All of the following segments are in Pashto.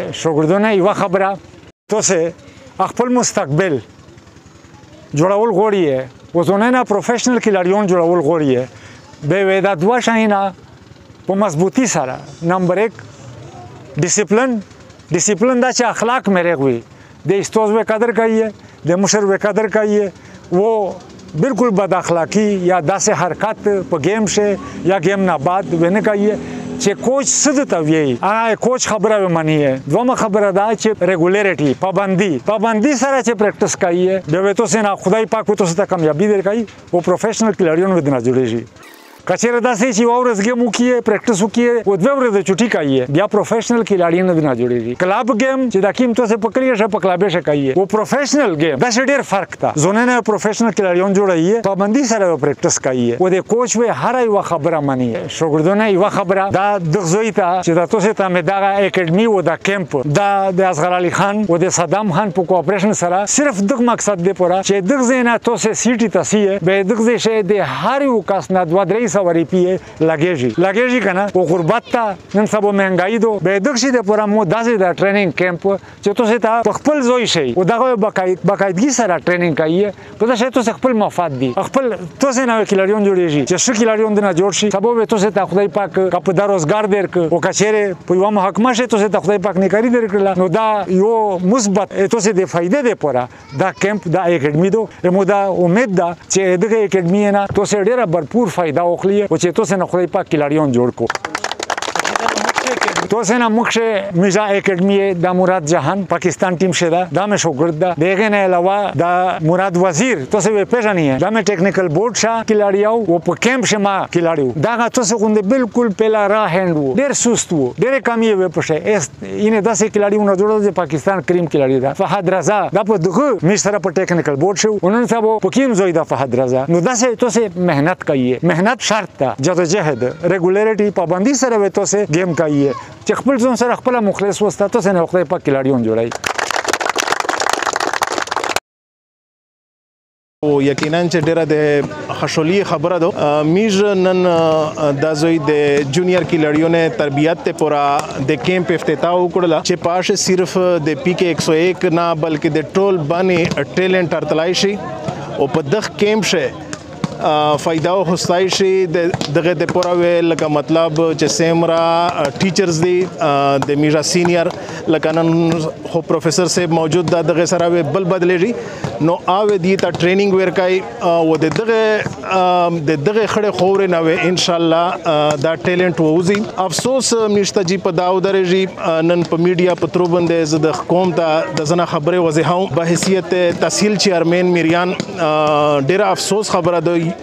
شاګردونه یو خبره تاسو خپل مستقبل جوړول غوړی وزونه نه پروفیشنل کلاریون جوړول غوړی به وې دا دوه شاینا په مضبوطی سره نمبر 1 ډیسپلین ډیسپلین دا چې اخلاق مې رغوي د استوز به قدر کوي د مشر به قدر کوي وو بالکل بد اخلاقی یا داسې حرکت په گیم شه یا گیم نه بعد ونه کوي چې کوچ سد ته وی هغه کوچ خبره به منی دومره خبره دا چې ریګولیریټي پابندي پابندي سره چې پریکټیس کوي به وته سينه خدای پاک وته ست کامیابی درکړي او پروفیشنل کلریون ودنه جوړیږي کچېره داسې چې یو ورځ ګیم وکړي پریکټس وکړي او دوه ورځې چټي کوي بیا پروفیشنل کلاډي نه نه جوړيږي کلاب ګیم چې دا کیم تاسو په کلیه شه په کلابه شه کوي او پروفیشنل ګیم دا ډېر فرق ده زونه نه پروفیشنل کلاډیون جوړي پابندي سره پریکټس کوي او د کوچ وی هر یو خبره مني شوګردونه یو خبره دا دغزوي ته چې دا تاسو ته مې دغه اکیډمي او دا کیمپ دا د اصغر علي خان او د صدام خان په کوپریشن سره صرف دغه مقصد دی پوره چې دغه زینه تاسو سیټي تاسو به دغه شی د هر یو کس نه دوه درې سوه روپیې لګېږي لګېږي که نه او غربت ته نن سبا مهنګایي دو به دغسې د پوره مو داسې د ټریننګ کیمپ چې تاسو ته په خپل ځای شئ او دغه باقاعدګي سره ټریننګ کوي په دې شی تاسو خپل مفاد دي خپل تاسو نه کلاریون جوړیږي چې شو کلاریون دنه جوړ شي سبا به تاسو ته خدای پاک کپ د روزګار درک او کچېره په یو محکمه شي تاسو ته خدای پاک نه کاری درکړه نو دا یو مثبت تاسو د فائدې لپاره دا کیمپ د اکیډمي دو مو دا امید ده چې دغه اکیډمي نه تاسو ډیره برپور فائدہ واخلئ او چې تاسو نه خدای پاک کلاریون جوړ کو تاسو نه مخ شه میزا اکیډمي د مراد جهان پاکستان ټیم شه دا د مې شوګرد ده دغه نه علاوه د مراد وزیر تاسو به پیژنئ د مې ټیکنیکل بورډ شه کلاریو او په کیمپ شه ما کلاریو دا تاسو غوند بالکل پلا را هند وو ډیر سست وو ډیر کمی وې پښه اینه داسې کلاړي ونه جوړو چې پاکستان کریم کلاړي ده فهد رضا دا په دغه مشره په ټیکنیکل بورډ شو ونن صاحب په کیم زوی ده فهد رضا نو داسې توسه مهنت کوي مهنت شرط ده جدوجهد ریګولیریټي پابندي سره وې توسه گیم کوي چې خپل ځون سره خپل مخلص وسته توسه نه خدای پاک کلاړي ون جوړي او یقینا چې ډیره د خشولی خبره ده میر نن د زوی د جونیئر کی لړیو نه تربیت ته پورا د کیمپ افتتاح وکړل چې پاش صرف د پی کې 101 نه بلکې د ټول باندې ټیلنټ ارتلای شي او په دغ کیمپ شه فائدہ او حصای شي دغه د پورا وی لکه مطلب چې سیمرا ټیچرز دی د میرا سینیئر لکه نن خو پروفیسور صاحب موجود دا دغه سره بل بدلېږي نو اوه دی ته ټریننګ ورکای او د دغه د دغه خړې خورې نه وې ان شاء الله دا ټیلنټ ووزي افسوس مشته جی په داو درجی نن په میډیا په ترو باندې زه د قوم ته د زنه خبره وځه به حیثیت تحصیل چیئرمین میریان ډیر افسوس خبره دی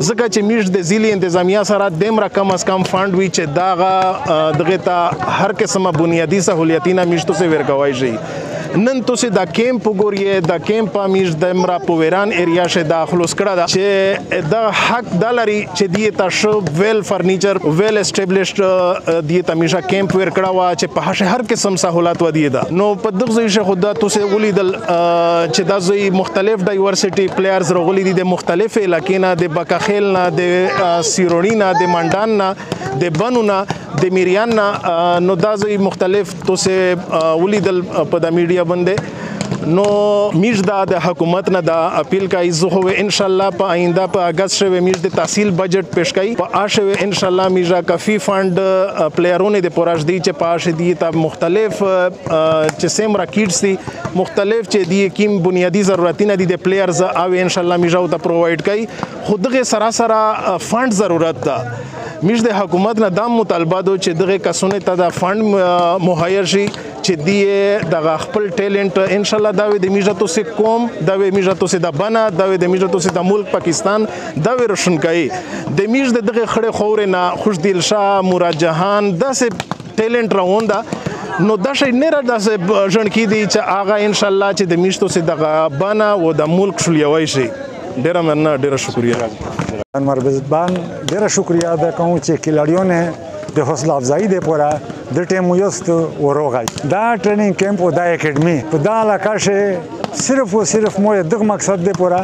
ځکه چې میش د ضلع انتظامیه سره دمره کم از کم فند وی چې داغه دغه ته هر قسمه بنیادی سہولیتونه میشتو سه ورکوي شي نن تاسو دا کیمپ وګورئ دا کیمپ میش د مرا پویران ایریا شه دا خلاص کړه دا چې دا حق د لري چې دی ته شو ویل فرنیچر ویل اسټابلیشډ دی ته میشا کیمپ ور کړه وا چې په هر قسم سہولت و دی دا نو په دغه ځای شه خدا تاسو ولیدل چې دا زوی مختلف ډایورسټي پلیئرز رغولي دي د مختلف علاقې نه د بکخیل نه د سیرونی نه د منډان نه د بنو نه د میریان نه نو دا زوی مختلف تو سه ولیدل په د میډیا باندې نو میش دا د حکومت نه دا اپیل کوي زه خو ان شاء الله په آینده په اگست شوه میش د تحصیل بجټ پیش کوي په آشه ان شاء الله میجا کافی فند پلیئرونه د پراش دی چې پاش دی ته مختلف چې سیم راکټس دي مختلف چې دي کیم بنیادی ضرورتونه دي د پلیئرز او ان شاء الله میژو ته پروواید کوي خو دغه سراسره فند ضرورت ده مش د حکومت نه دام مطالبه دو چې دغه کسونه ته د فند مهیا شي چې دی د خپل ټیلنټ ان شاء الله دا وي د میژتو سي کوم دا وي میژتو سي د بنا دا وي د میژتو سي د ملک پاکستان دا وي روشنکای د میژ د دغه خړې خورې نه خوش دل شاه مراد جهان داسې ټیلنټ راوند نو دا شي نه را داسې ژوند کې دي چې هغه ان شاء الله چې د میشتو سي دغه بنا و د ملک شل یوي شي ډیره مننه ډیره شکریا انور بزدبان ډیره شکریا ده کوم چې کلاډیون د حوصله افزایی د پورا د ټیم یوست وروغی دا ټریننګ کیمپ او دا اکیډمي په دا علاقه شي صرف او صرف مو دغه مقصد د پورا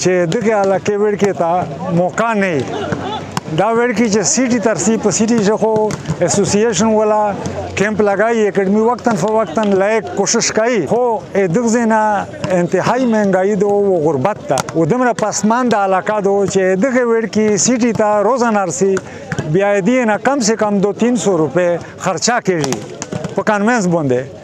چې دغه علاقې وړکې ته موقع نه دا وړکې چې سیټي ترسي په سیټي ژخو اسوسییشن ولا کیمپ لګای اکیډمي وقتا فوقتا لایک کوشش کوي خو دغه زینا انتهایی مهنګای دو او غربت ته او دمر پسمان د علاقه دو چې دغه وړکې سیټي ته روزانه ارسي بیا دې نه کم سے کم 2 300 روپے خرچا کیږي په کانوینس باندې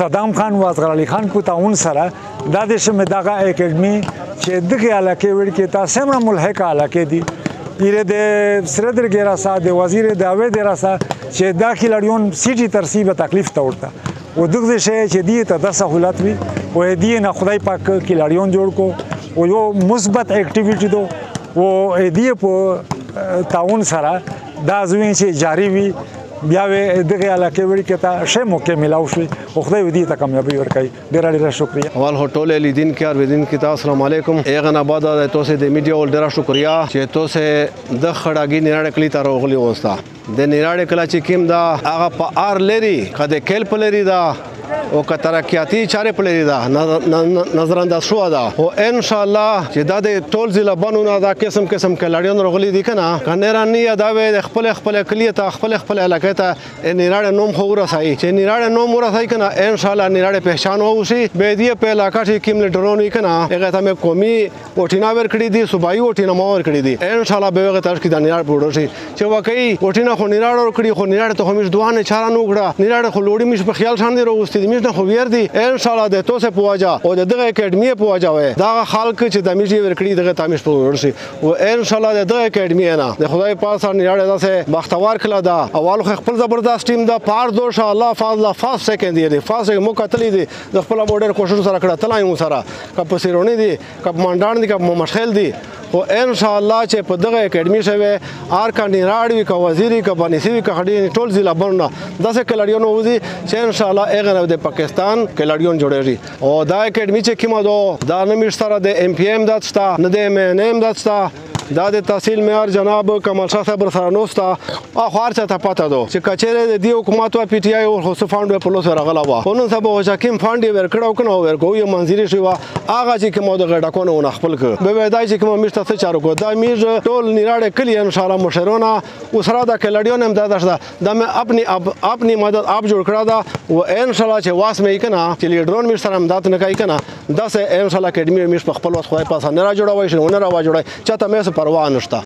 صدام خان و اصغر علي خان په تعاون سره دا د شمه دغه اکیډمي چې دغه علاقې وړ کې تاسو هم ملحقه علاقې دي پیره د سردر ګراسا د وزیر داوی دراسا چې داخل اړیون سیټي ترسیب تکلیف ته ورته او دغه شی چې دی ته د سہولت وي او دی نه خدای پاک کې لړیون جوړ کو او یو مثبت اکټیویټی دو او دی په تعاون سره دا زوین چې جاری وي بیا وی دغه علاقې وړي کې ته شه موقع ملاو شي او خدای دې ته کامیابی ورکړي ډیر ډیر شکریا اول هټول لیدین کې اور ودین کې تاسو السلام علیکم ایغه نه بعد د توسه د میډیا ول ډیر شکریا چې توسه د خړاګي نیراړ کلی تر اوغلی اوستا د نیراړ کلا چې کیم دا هغه په ار لري کده کل پلری دا او که ترقیاتي چارې پلې ده نظرانداز شو ده او ان شاء الله چې دا د ټول ضلع بنو نه دا قسم قسم کلاړیان رغلي دي کنه کنه رانی دا وې خپل خپل کلی ته خپل خپل علاقې ته نیراړ نوم خو ورسای چې نیراړ نوم ورسای کنه ان شاء الله نیراړ پہچان او شي به دې په علاقې کې کوم ډرون کنه هغه ته مې قومي اوټینا ور کړی دی صوبایي اوټینا مو ور کړی دی ان شاء الله به هغه تاسو کې د نیراړ پوډر شي چې وکي اوټینا خو نیراړ ور کړی خو نیراړ ته خو مش دوانه چاره نو کړه نیراړ خو لوړی مش په خیال شان دی روستي دی مش نه خو ویر دی ان شاء الله د توسه پوجا او دغه اکیډمي پوجا وي دا خلک چې د میجی ور کړی دغه تامیش پوډر شي او ان شاء الله دغه اکیډمي نه د خدای پاک سره نیراړ داسه بختوار کړه دا اول خو خپل زبردست ټیم دا پار دو شاء الله فاضل فاست سکند دی فاست مو کتلی دی د خپل مو ډېر کوشش سره کړه تلای مو سره کپ په سیرونی دي کپ مانډان دي کپ مو مشخیل دي او ان شاء الله چې په دغه اکیډمي شوی آر کاندي راړ وی کا وزیری کا باندې سی وی کا خډي ټول ضلع بنونه داسې کلړیون وځي چې ان شاء الله اغه نو د پاکستان کلړیون جوړیږي او دا اکیډمي چې کیمه دو دا نمیش سره د ایم پی ایم دات شته نه د ایم ان ایم دات شته دا د تحصیل معیار جناب کمال شاه صاحب سره نوستا او خار چاته پته دو چې کچېره د دې حکومت وا پی ټی آی او خصوص فاند په لوس راغلا وا خو نن سبا هوچا کیم فاند ور کړو کنه ور کو یو منځري شو هغه چې کوم د غډه کو نه خپل ک به وای دا چې کوم مشته څه چارو کو دا میز ټول نیراړه کلی ان شاء الله مشرونه او سره دا کلډیو نم دا درسه دا مې خپل اپ خپل مدد اپ جوړ کړا دا او ان شاء الله چې واس مې کنه چې لیډرون مې سره امداد نه کوي کنه داسې ایم سل اکیډمي مې په خپل وس خدای پاسه نه را جوړوي شي نه را جوړوي چاته مې څه پروا نشته